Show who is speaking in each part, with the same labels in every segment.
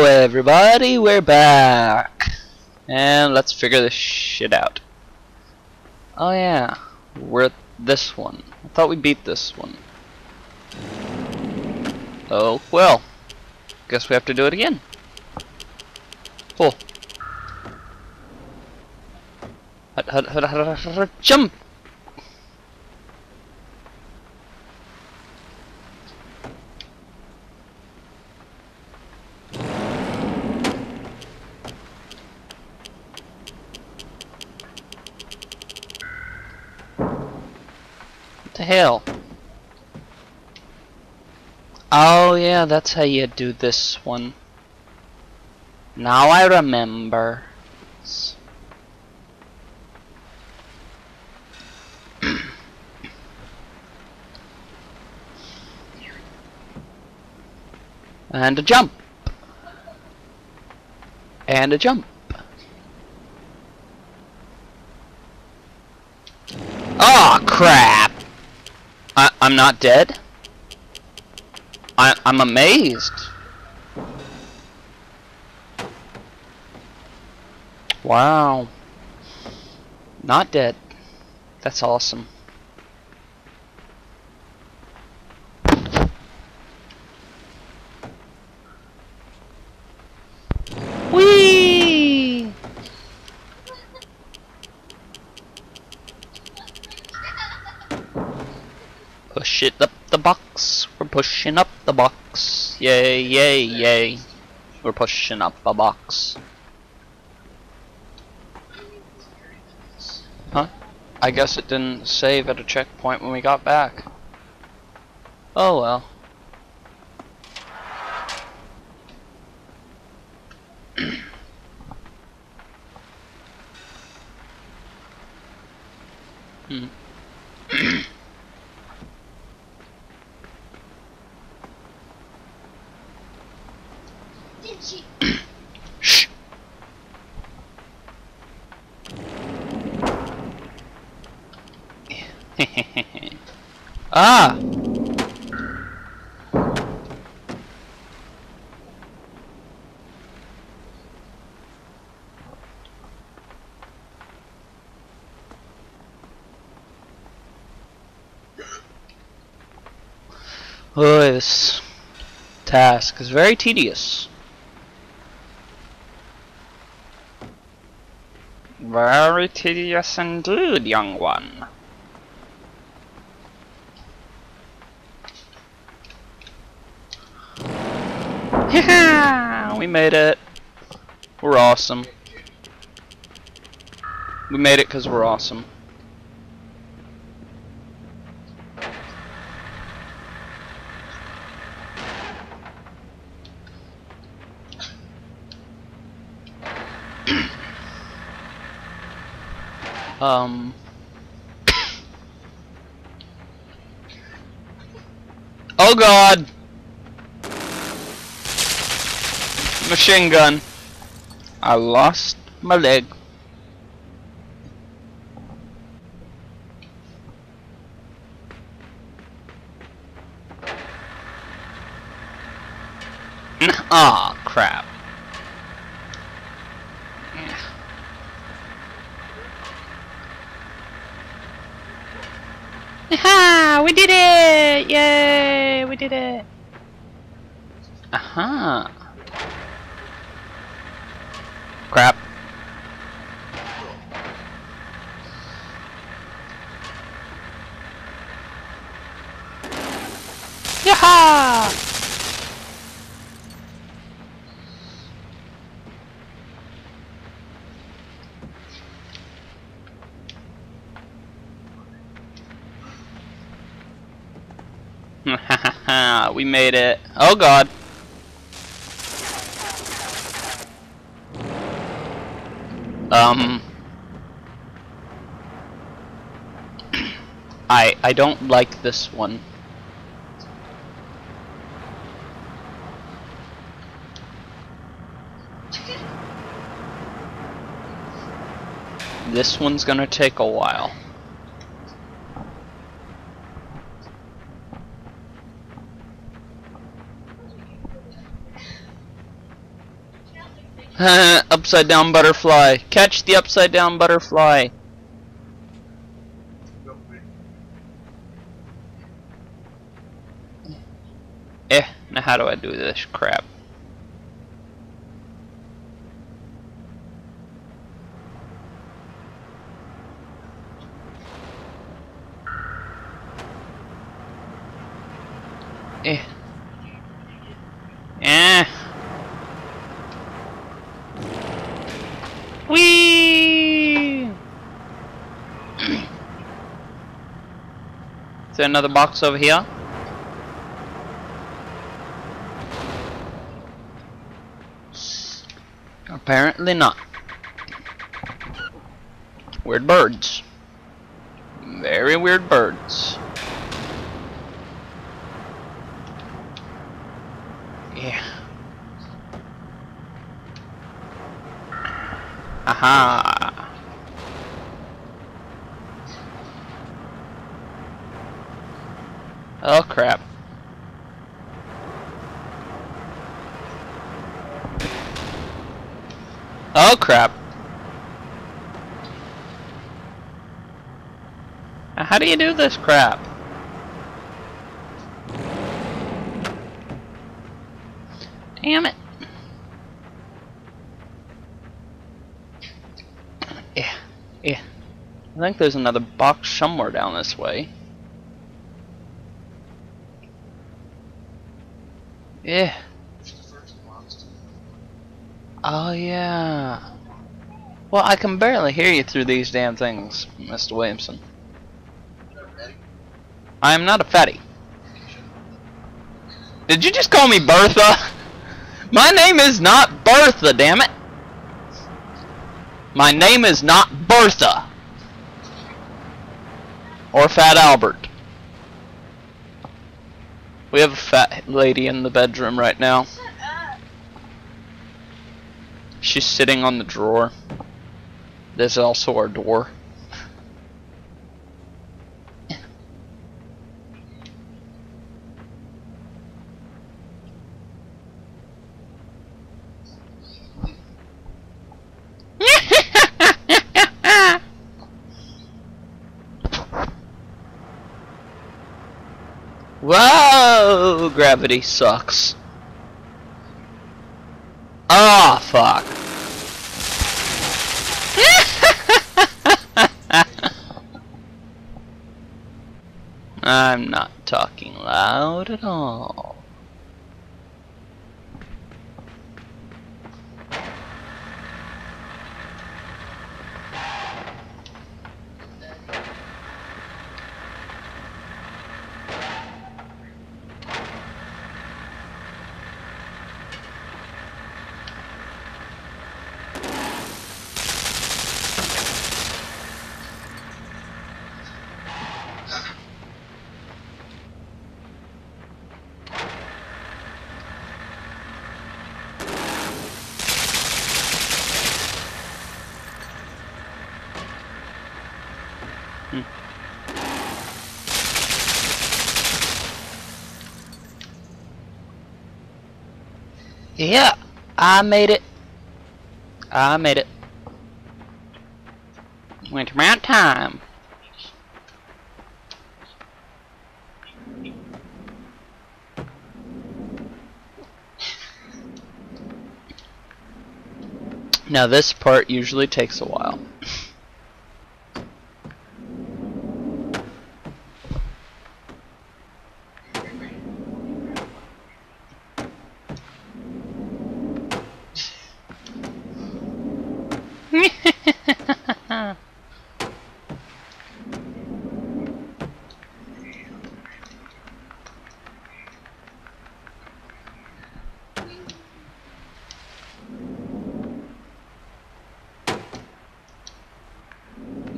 Speaker 1: Hello everybody, we're back. And let's figure this shit out. Oh yeah, we're at this one. I thought we beat this one. Oh well, guess we have to do it again. Cool. Jump! Hell? Oh yeah, that's how you do this one. Now I remember. And a jump. And a jump. Oh crap! I'm not dead. I I'm amazed. Wow. Not dead. That's awesome. Whee! Push it up the box. We're pushing up the box. Yay, yay, yay. We're pushing up a box. Huh? I guess it didn't save at a checkpoint when we got back. Oh well. hmm. ah! Oh, this task is very tedious. Very tedious indeed, young one. We made it. We're awesome. We made it because we're awesome. Um. Oh god! Machine gun. I lost my leg. Ah, crap. Ha! We did it! Yay! We did it! Aha! Crap. Yaha! we made it. Oh god. Um I I don't like this one. This one's gonna take a while. upside down butterfly. Catch the upside down butterfly. Eh, now how do I do this crap? Eh. Whee! Is another box over here? Apparently not. Weird birds. Very weird birds. Yeah. Aha. Oh crap. Oh crap. How do you do this crap? Damn it. Yeah, yeah. I think there's another box somewhere down this way. Yeah. Oh yeah. Well, I can barely hear you through these damn things, Mr. Williamson. I am not a fatty. Did you just call me Bertha? My name is not Bertha, damn it. My name is not Bertha. Or Fat Albert. We have a fat lady in the bedroom right now. She's sitting on the drawer. There's also our door. Whoa! Gravity sucks. Ah, fuck. I'm not talking loud at all. Yeah, I made it. I made it. Went around time. Now this part usually takes a while.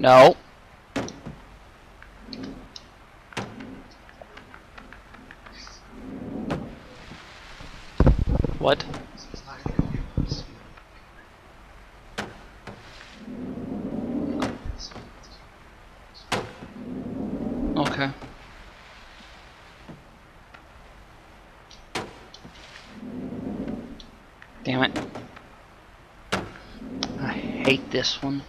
Speaker 1: No. What? Okay. Damn it. I hate this one.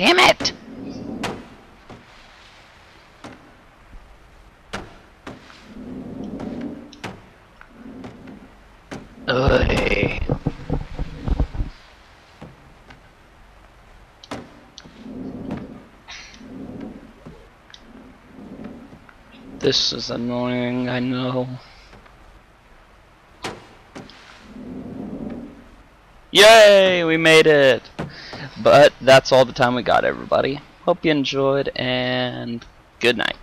Speaker 1: Damn it! This is annoying, I know. Yay, we made it! But that's all the time we got, everybody. Hope you enjoyed, and good night.